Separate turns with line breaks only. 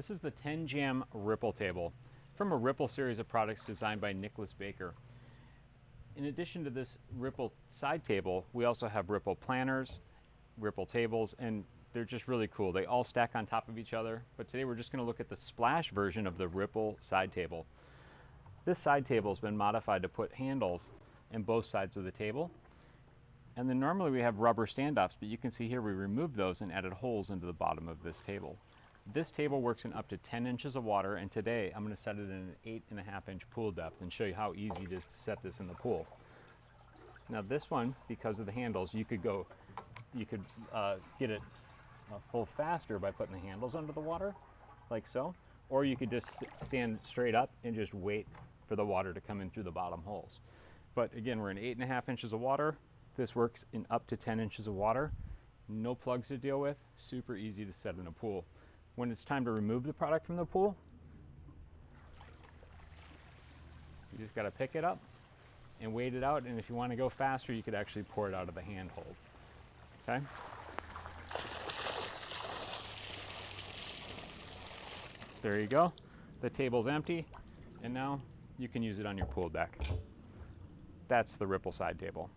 This is the Tenjam Ripple table from a Ripple series of products designed by Nicholas Baker. In addition to this Ripple side table, we also have Ripple planners, Ripple tables, and they're just really cool. They all stack on top of each other, but today we're just gonna look at the splash version of the Ripple side table. This side table has been modified to put handles in both sides of the table. And then normally we have rubber standoffs, but you can see here we removed those and added holes into the bottom of this table. This table works in up to 10 inches of water, and today I'm going to set it in an eight and a half inch pool depth and show you how easy it is to set this in the pool. Now this one, because of the handles, you could go, you could uh, get it uh, full faster by putting the handles under the water, like so, or you could just stand straight up and just wait for the water to come in through the bottom holes. But again, we're in eight and a half inches of water. This works in up to 10 inches of water. No plugs to deal with, super easy to set in a pool. When it's time to remove the product from the pool, you just got to pick it up and wait it out. And if you want to go faster, you could actually pour it out of the handhold. Okay? There you go. The table's empty, and now you can use it on your pool deck. That's the Ripple side table.